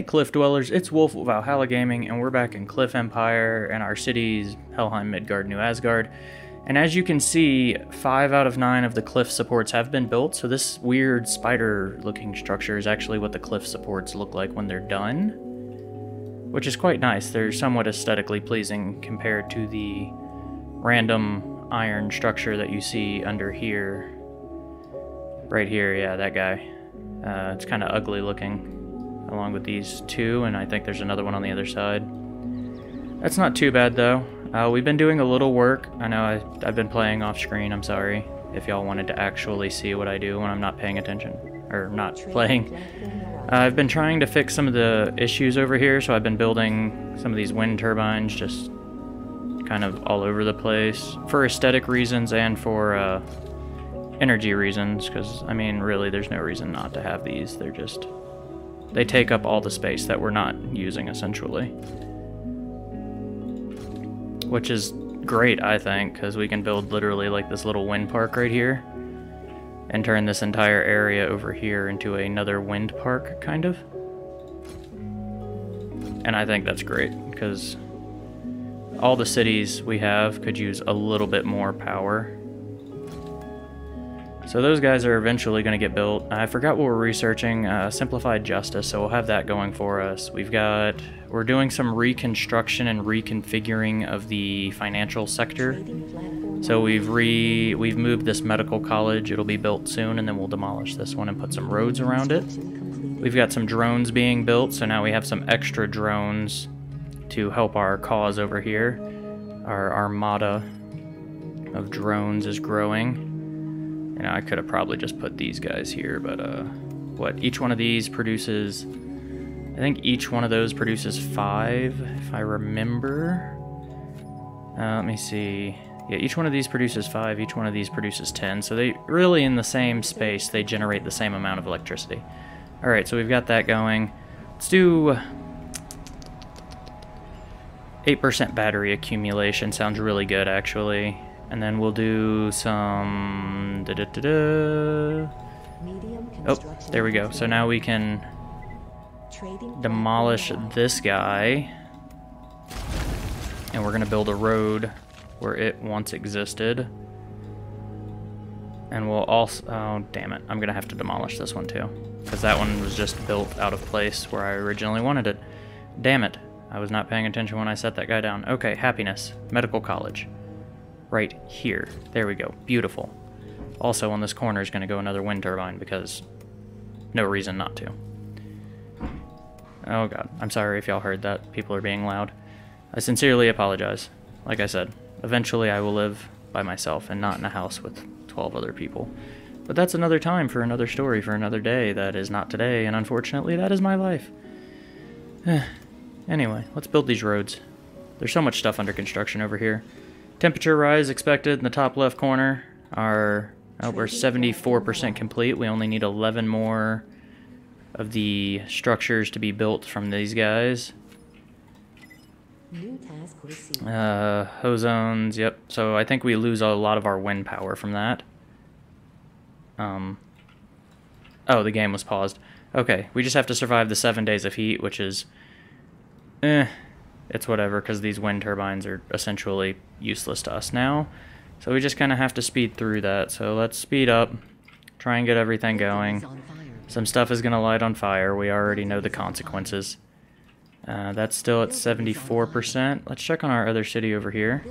Hey Cliff Dwellers, it's Wolf of Valhalla Gaming, and we're back in Cliff Empire, and our cities, Helheim, Midgard, New Asgard. And as you can see, 5 out of 9 of the cliff supports have been built, so this weird spider-looking structure is actually what the cliff supports look like when they're done. Which is quite nice, they're somewhat aesthetically pleasing compared to the random iron structure that you see under here. Right here, yeah, that guy. Uh, it's kind of ugly looking along with these two, and I think there's another one on the other side. That's not too bad, though. Uh, we've been doing a little work. I know I, I've been playing off screen, I'm sorry, if y'all wanted to actually see what I do when I'm not paying attention, or not playing. Uh, I've been trying to fix some of the issues over here, so I've been building some of these wind turbines just kind of all over the place for aesthetic reasons and for uh, energy reasons, because, I mean, really, there's no reason not to have these. They're just they take up all the space that we're not using, essentially. Which is great, I think, because we can build literally like this little wind park right here. And turn this entire area over here into another wind park, kind of. And I think that's great, because all the cities we have could use a little bit more power so those guys are eventually going to get built. I forgot what we're researching, uh, Simplified Justice, so we'll have that going for us. We've got, we're doing some reconstruction and reconfiguring of the financial sector. So we've re, we've moved this medical college, it'll be built soon, and then we'll demolish this one and put some roads around it. We've got some drones being built, so now we have some extra drones to help our cause over here. Our armada of drones is growing. You know, I could have probably just put these guys here, but uh, what? Each one of these produces, I think each one of those produces five, if I remember. Uh, let me see. Yeah, each one of these produces five, each one of these produces 10. So they really, in the same space, they generate the same amount of electricity. All right, so we've got that going. Let's do 8% battery accumulation. Sounds really good, actually. And then we'll do some... Da -da -da oh, there we go. So now we can demolish this guy. And we're going to build a road where it once existed. And we'll also... Oh, damn it. I'm going to have to demolish this one too. Because that one was just built out of place where I originally wanted it. Damn it. I was not paying attention when I set that guy down. Okay, happiness. Medical college right here. There we go. Beautiful. Also, on this corner is going to go another wind turbine because no reason not to. Oh god, I'm sorry if y'all heard that. People are being loud. I sincerely apologize. Like I said, eventually I will live by myself and not in a house with 12 other people. But that's another time for another story for another day that is not today, and unfortunately that is my life. anyway, let's build these roads. There's so much stuff under construction over here. Temperature rise expected in the top left corner. Our oh, we're 74% complete. We only need 11 more of the structures to be built from these guys. Uh, ozones, yep. So I think we lose a lot of our wind power from that. Um, oh, the game was paused. Okay, we just have to survive the seven days of heat, which is, eh, it's whatever because these wind turbines are essentially useless to us now. So we just kind of have to speed through that. So let's speed up, try and get everything going. Some stuff is going to light on fire. We already know the consequences. Uh, that's still at 74%. Let's check on our other city over here.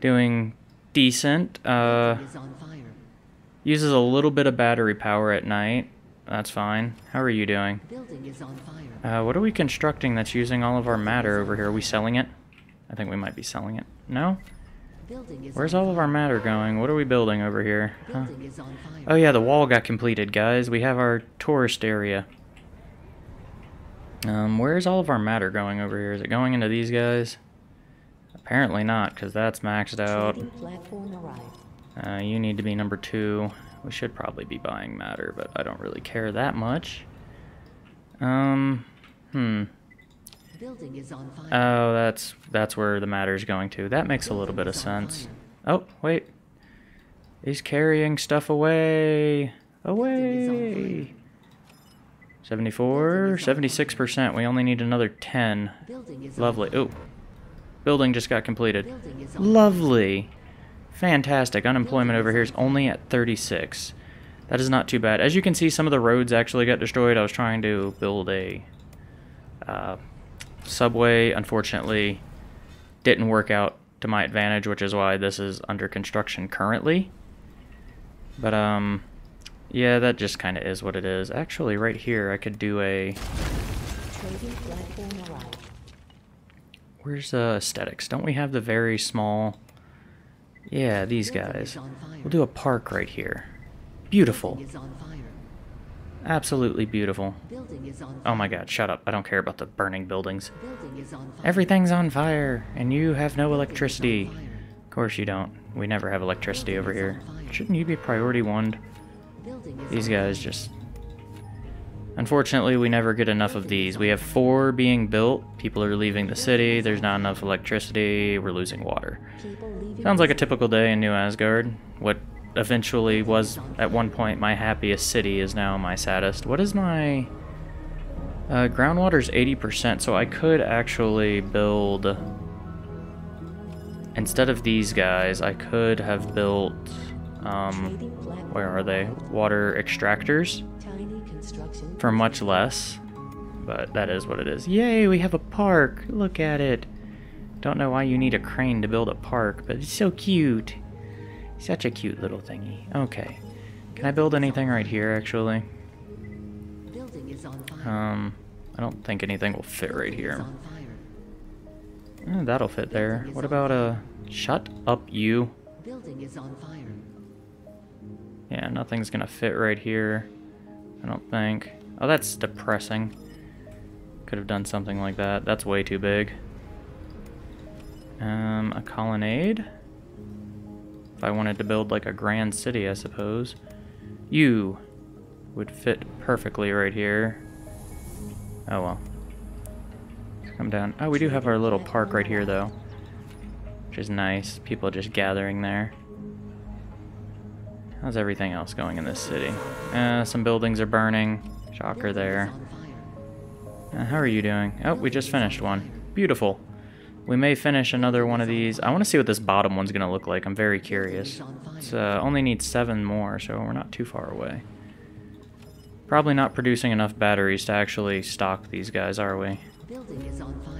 Doing decent. Uh, uses a little bit of battery power at night. That's fine. How are you doing? Uh, what are we constructing that's using all of our matter over here? Are we selling it? I think we might be selling it. No? Where's all of our matter going? What are we building over here? Huh? Oh yeah, the wall got completed, guys. We have our tourist area. Um, where's all of our matter going over here? Is it going into these guys? Apparently not, because that's maxed out. Uh, you need to be number two. We should probably be buying matter, but I don't really care that much. Um, Hmm. Building is on fire. Oh, that's that's where the matter is going to. That makes Building a little bit of sense. Oh, wait. He's carrying stuff away. Away. 74, 76%. We only need another 10. Lovely. Oh, building just got completed. Lovely. Fantastic. Unemployment over here is only at 36. That is not too bad. As you can see, some of the roads actually got destroyed. I was trying to build a uh, subway. Unfortunately, didn't work out to my advantage, which is why this is under construction currently. But, um, yeah, that just kind of is what it is. Actually, right here, I could do a... Where's uh, aesthetics? Don't we have the very small... Yeah, these guys. We'll do a park right here. Beautiful. Absolutely beautiful. Oh my god, shut up. I don't care about the burning buildings. Everything's on fire, and you have no electricity. Of course you don't. We never have electricity over here. Shouldn't you be priority one? These guys just... Unfortunately, we never get enough of these. We have four being built. People are leaving the city. There's not enough electricity. We're losing water. Sounds like a typical day in New Asgard. What eventually was, at one point, my happiest city is now my saddest. What is my... Uh, groundwater's 80%, so I could actually build... Instead of these guys, I could have built... Um, where are they? Water extractors for much less, but that is what it is. Yay, we have a park. Look at it. Don't know why you need a crane to build a park, but it's so cute. Such a cute little thingy. Okay. Can I build anything right here, actually? Um, I don't think anything will fit right here. Eh, that'll fit there. What about a... Shut up, you. Building is on fire. Yeah, nothing's gonna fit right here. I don't think. Oh, that's depressing. Could have done something like that. That's way too big. Um, a colonnade? If I wanted to build like a grand city, I suppose. You would fit perfectly right here. Oh well. Come down. Oh, we do have our little park right here though. Which is nice. People just gathering there. How's everything else going in this city? Uh, some buildings are burning. Shocker there. Uh, how are you doing? Oh, we just finished one. Beautiful. We may finish another one of these. I want to see what this bottom one's going to look like. I'm very curious. It uh, only needs seven more, so we're not too far away. Probably not producing enough batteries to actually stock these guys, are we?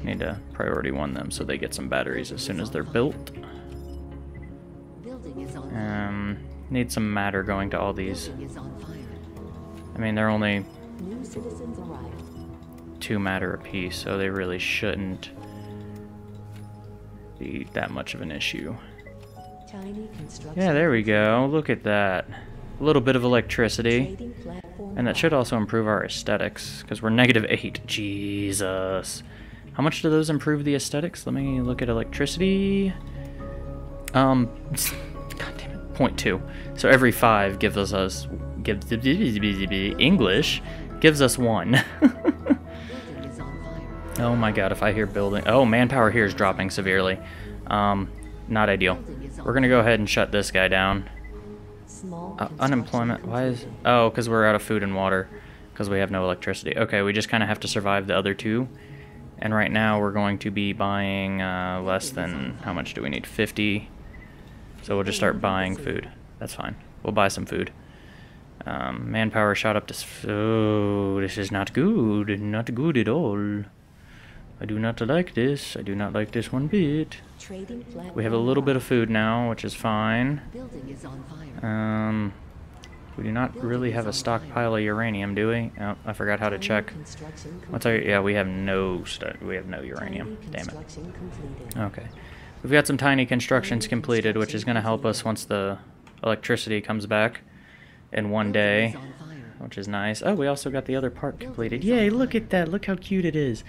Need to priority one them so they get some batteries as soon as they're built. Need some matter going to all these. I mean, they're only two matter apiece, so they really shouldn't be that much of an issue. Yeah, there we go. Look at that. A little bit of electricity. And that should also improve our aesthetics, because we're negative 8. Jesus. How much do those improve the aesthetics? Let me look at electricity. Um, 0.2. So every 5 gives us, us gives English gives us 1. oh my god, if I hear building... Oh, manpower here is dropping severely. Um, not ideal. We're going to go ahead and shut this guy down. Uh, unemployment, why is... Oh, because we're out of food and water. Because we have no electricity. Okay, we just kind of have to survive the other two. And right now we're going to be buying uh, less than... How much do we need? 50 so we'll just start buying food. That's fine. We'll buy some food. Um, manpower shot up to... Oh, this is not good. Not good at all. I do not like this. I do not like this one bit. We have a little bit of food now, which is fine. Um, we do not really have a stockpile of uranium, do we? Oh, I forgot how to check. What's our... Yeah, we have no... We have no uranium. Damn it. Okay. We've got some tiny constructions completed, which is going to help us once the electricity comes back in one day, which is nice. Oh, we also got the other part completed. Yay, look at that. Look how cute it is.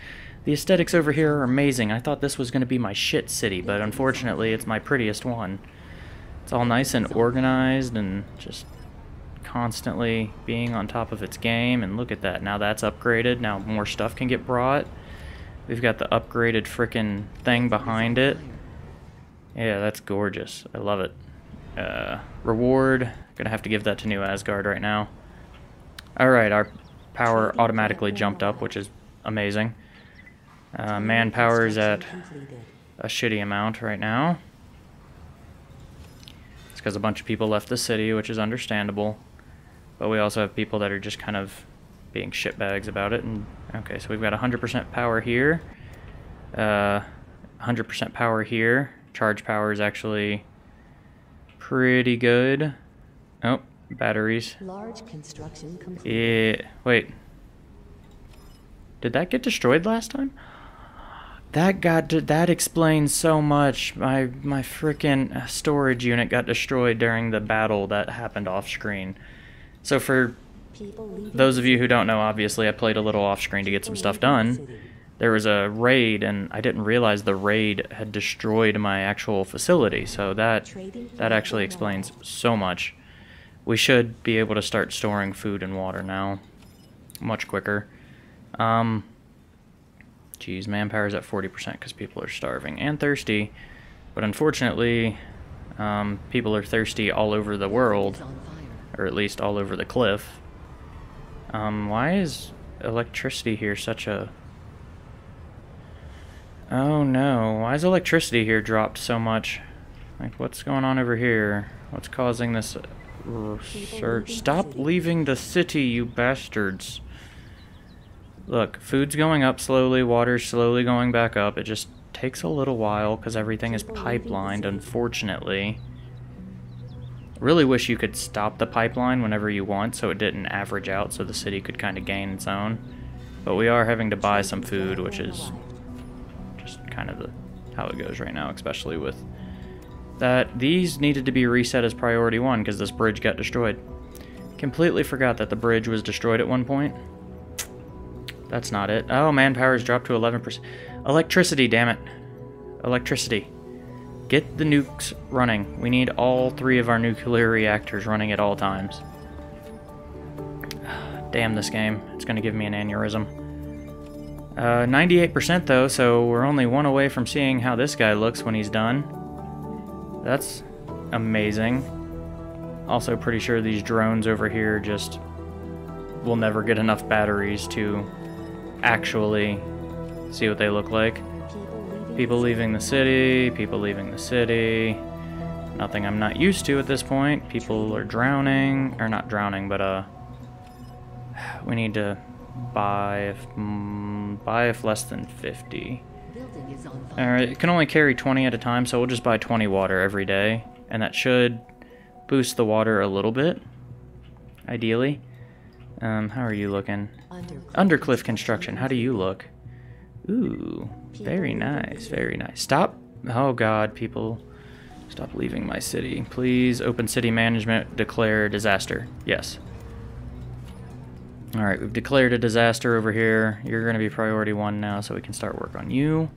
The aesthetics over here are amazing. I thought this was going to be my shit city, but unfortunately it's my prettiest one. It's all nice and organized and just constantly being on top of its game. And look at that. Now that's upgraded. Now more stuff can get brought. We've got the upgraded frickin' thing behind it. Yeah, that's gorgeous. I love it. Uh, reward. Gonna have to give that to New Asgard right now. Alright, our power automatically jumped up, which is amazing. Uh, manpower is at a shitty amount right now. It's because a bunch of people left the city, which is understandable. But we also have people that are just kind of being shitbags about it. And Okay, so we've got 100% power here. 100% uh, power here. Charge power is actually pretty good. Oh, batteries. Large construction complete. Yeah, wait. Did that get destroyed last time? That got that explains so much. My my freaking storage unit got destroyed during the battle that happened off screen. So for those of you who don't know, obviously I played a little off screen to get some stuff done. There was a raid and I didn't realize the raid had destroyed my actual facility. So that that actually explains so much. We should be able to start storing food and water now much quicker. Um Geez, manpower is at 40% because people are starving and thirsty. But unfortunately, um, people are thirsty all over the world, or at least all over the cliff. Um, why is electricity here such a... Oh no, why is electricity here dropped so much? Like, what's going on over here? What's causing this uh, surge? Stop leaving the city, you bastards. Look, food's going up slowly, water's slowly going back up. It just takes a little while because everything is pipelined, unfortunately. Really wish you could stop the pipeline whenever you want so it didn't average out so the city could kind of gain its own. But we are having to buy some food, which is kind of the, how it goes right now, especially with that these needed to be reset as priority one because this bridge got destroyed. Completely forgot that the bridge was destroyed at one point. That's not it. Oh, manpower's dropped to 11%. Electricity, damn it. Electricity. Get the nukes running. We need all three of our nuclear reactors running at all times. Damn this game. It's going to give me an aneurysm. 98% uh, though, so we're only one away from seeing how this guy looks when he's done. That's amazing. Also pretty sure these drones over here just will never get enough batteries to actually see what they look like. People leaving the city, people leaving the city. Nothing I'm not used to at this point. People are drowning, or not drowning, but uh, we need to buy buy if less than 50. Alright, it can only carry 20 at a time, so we'll just buy 20 water every day. And that should boost the water a little bit, ideally. Um, how are you looking? Undercliff construction. How do you look? Ooh, very nice, very nice. Stop. Oh god, people. Stop leaving my city. Please, open city management, declare disaster. Yes. Alright, we've declared a disaster over here. You're going to be priority one now, so we can start work on you.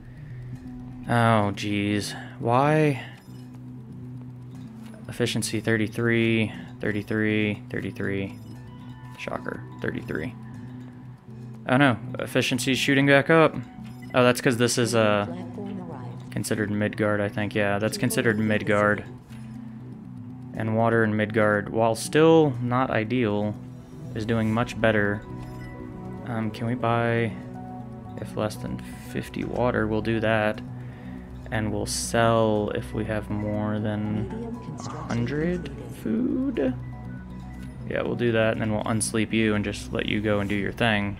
Oh, jeez. Why? Efficiency 33, 33, 33. Shocker. 33. Oh no, efficiency's shooting back up. Oh, that's because this is uh, considered Midgard, I think. Yeah, that's considered Midgard. And water in Midgard, while still not ideal, is doing much better. Um, can we buy, if less than 50 water, we'll do that. And we'll sell if we have more than 100 food. Yeah, we'll do that, and then we'll unsleep you and just let you go and do your thing.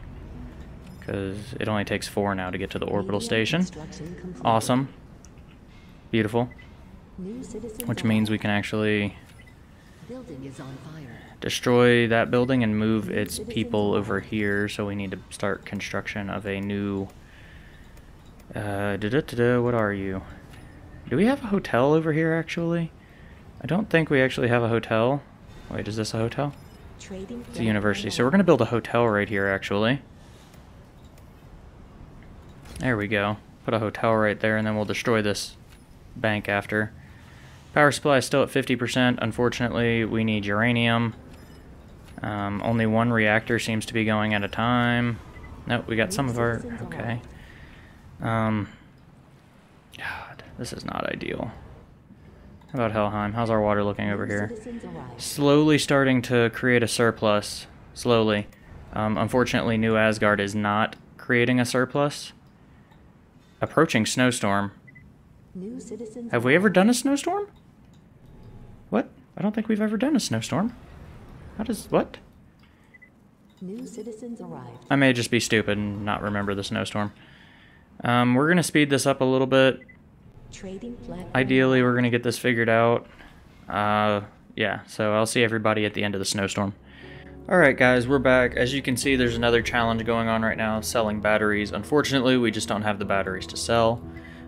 Because it only takes four now to get to the orbital station. Awesome. Beautiful. Which means we can actually destroy that building and move its people over here. So we need to start construction of a new... Uh, da -da -da what are you? Do we have a hotel over here, actually? I don't think we actually have a hotel. Wait, is this a hotel? It's a university. So we're going to build a hotel right here, actually. There we go. Put a hotel right there, and then we'll destroy this bank after. Power supply is still at 50%. Unfortunately, we need uranium. Um, only one reactor seems to be going at a time. Nope, we got some of our... Okay. Um, God, this is not ideal. How about Helheim? How's our water looking over here? Slowly starting to create a surplus. Slowly. Um, unfortunately, New Asgard is not creating a surplus. Approaching snowstorm. Have we ever done a snowstorm? I don't think we've ever done a snowstorm. How does... what? New citizens arrived. I may just be stupid and not remember the snowstorm. Um, we're going to speed this up a little bit. Trading. Ideally, we're going to get this figured out. Uh, yeah, so I'll see everybody at the end of the snowstorm. Alright guys, we're back. As you can see, there's another challenge going on right now, selling batteries. Unfortunately, we just don't have the batteries to sell,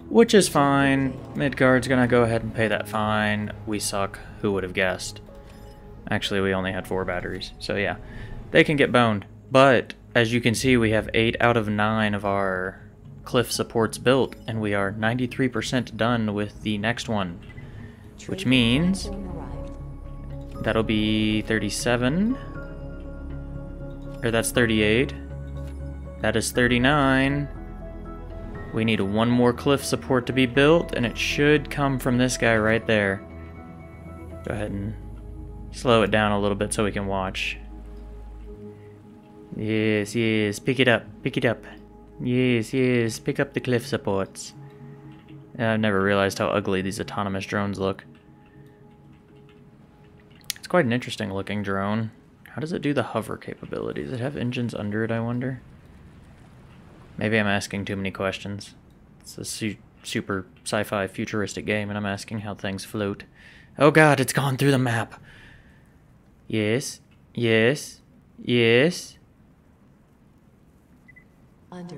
which is fine. Midgard's gonna go ahead and pay that fine. We suck. Who would have guessed? Actually, we only had four batteries, so yeah. They can get boned. But, as you can see, we have 8 out of 9 of our cliff supports built, and we are 93% done with the next one. which means- That'll be 37. Or that's 38. That is 39. We need one more cliff support to be built, and it should come from this guy right there. Go ahead and slow it down a little bit so we can watch. Yes, yes, pick it up, pick it up. Yes, yes, pick up the cliff supports. I've never realized how ugly these autonomous drones look. It's quite an interesting looking drone. How does it do the hover capability? Does it have engines under it, I wonder? Maybe I'm asking too many questions. It's a su- super sci-fi futuristic game and I'm asking how things float. Oh god, it's gone through the map. Yes, yes, yes,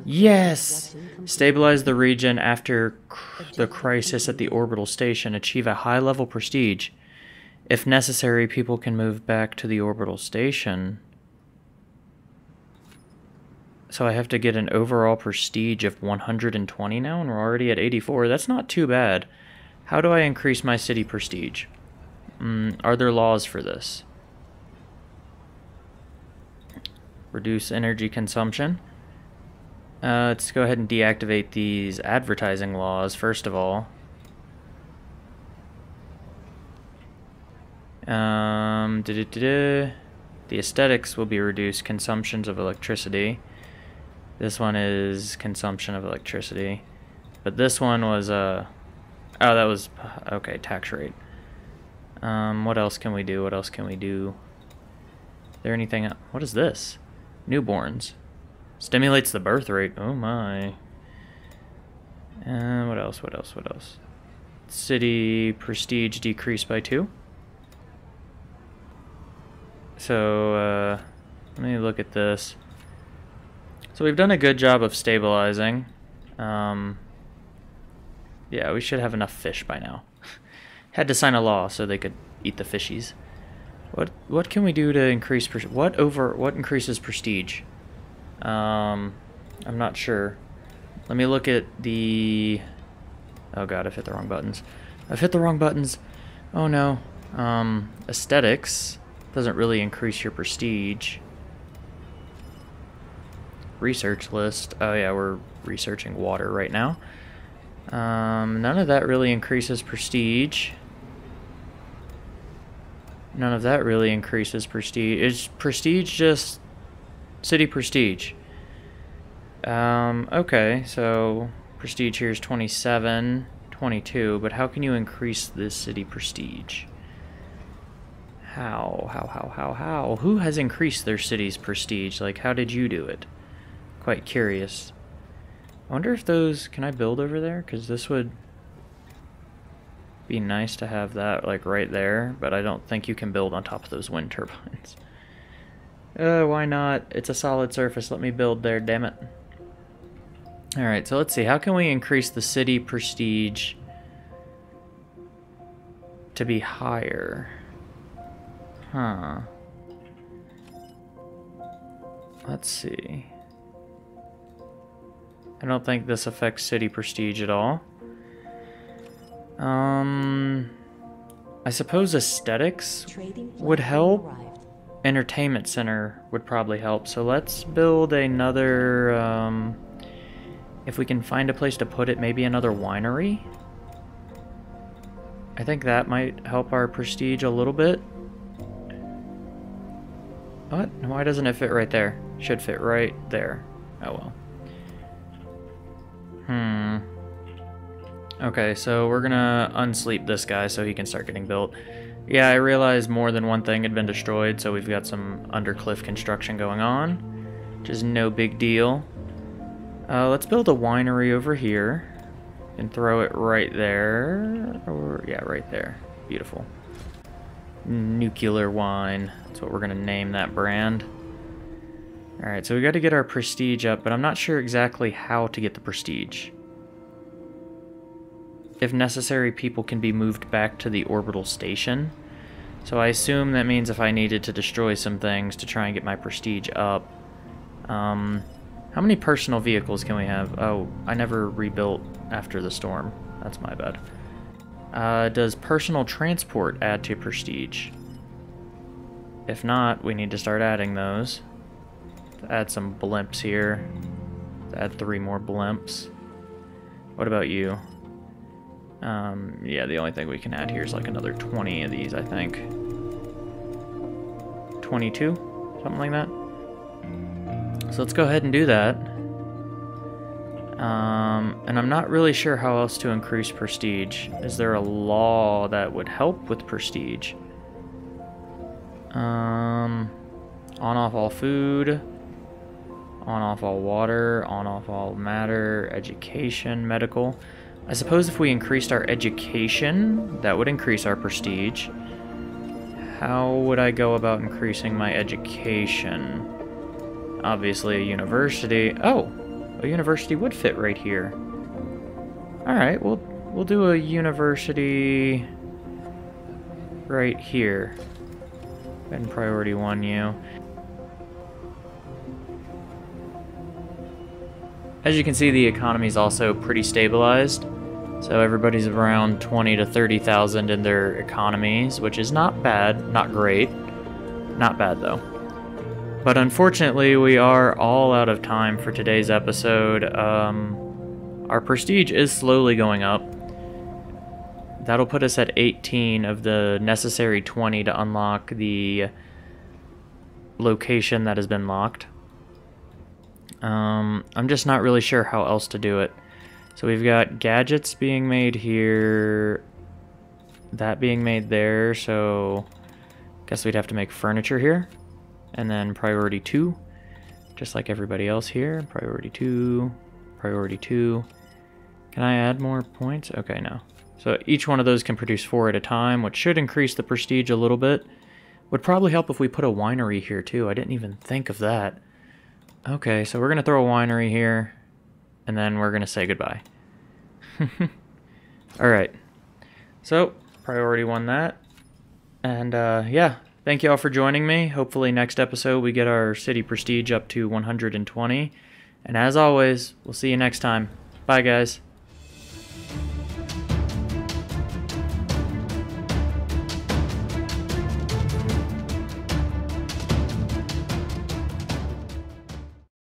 yes! Stabilize the region after cr- the crisis at the orbital station. Achieve a high level prestige. If necessary, people can move back to the orbital station. So I have to get an overall prestige of 120 now, and we're already at 84. That's not too bad. How do I increase my city prestige? Mm, are there laws for this? Reduce energy consumption. Uh, let's go ahead and deactivate these advertising laws first of all. Um, da-da-da-da. the aesthetics will be reduced consumptions of electricity. This one is consumption of electricity, but this one was uh, oh that was okay tax rate. Um, what else can we do? What else can we do? Is there anything? What is this? Newborns. Stimulates the birth rate. Oh my. Uh, what else? What else? What else? City prestige decreased by two. So, uh, let me look at this. So we've done a good job of stabilizing. Um, yeah, we should have enough fish by now. Had to sign a law so they could eat the fishies. What what can we do to increase what over what increases prestige? Um, I'm not sure. Let me look at the. Oh god, I've hit the wrong buttons. I've hit the wrong buttons. Oh no. Um, aesthetics doesn't really increase your prestige. Research list. Oh yeah, we're researching water right now. Um, none of that really increases prestige. None of that really increases prestige. Is prestige just city prestige? Um, okay, so prestige here is 27, 22, but how can you increase this city prestige? How, how, how, how, how? Who has increased their city's prestige? Like, how did you do it? Quite curious. I wonder if those, can I build over there? Because this would be nice to have that, like, right there, but I don't think you can build on top of those wind turbines. Uh, why not? It's a solid surface. Let me build there, damn it. Alright, so let's see. How can we increase the city prestige to be higher? Huh. Let's see. I don't think this affects city prestige at all. Um, I suppose aesthetics would help. entertainment center would probably help. So let's build another. Um, if we can find a place to put it, maybe another winery. I think that might help our prestige a little bit. What? Why doesn't it fit right there? Should fit right there. Oh well. Hmm. Okay, so we're gonna unsleep this guy so he can start getting built. Yeah, I realized more than one thing had been destroyed, so we've got some undercliff construction going on, which is no big deal. Uh, let's build a winery over here and throw it right there. Or, yeah, right there. Beautiful. Nuclear wine. That's what we're to name that brand. Alright, so we got to get our prestige up, but I'm not sure exactly how to get the prestige. If necessary, people can be moved back to the orbital station. So I assume that means if I needed to destroy some things to try and get my prestige up. Um, how many personal vehicles can we have? Oh, I never rebuilt after the storm. That's my bad. Uh, does personal transport add to prestige? If not, we need to start adding those. Add some blimps here. To add three more blimps. What about you? Um, yeah, the only thing we can add here is like another 20 of these, I think. 22? Something like that. So let's go ahead and do that. Um, and I'm not really sure how else to increase prestige. Is there a law that would help with prestige? Um, on off all food, on off all water, on off all matter, education, medical. I suppose if we increased our education, that would increase our prestige. How would I go about increasing my education? Obviously a university. Oh, a university would fit right here. Alright, we'll, we'll do a university right here. And priority one you. As you can see, the economy is also pretty stabilized. So everybody's around 20 to 30,000 in their economies, which is not bad, not great. Not bad though. But unfortunately, we are all out of time for today's episode. Um, our prestige is slowly going up. That'll put us at 18 of the necessary 20 to unlock the location that has been locked. Um, I'm just not really sure how else to do it. So we've got gadgets being made here, that being made there, so guess we'd have to make furniture here. And then priority two, just like everybody else here, priority two, priority two. Can I add more points? Okay, no. So each one of those can produce four at a time, which should increase the prestige a little bit. Would probably help if we put a winery here too. I didn't even think of that. Okay, so we're going to throw a winery here, and then we're going to say goodbye. Alright, so priority one that. And uh, yeah, thank you all for joining me. Hopefully next episode we get our city prestige up to 120. And as always, we'll see you next time. Bye guys.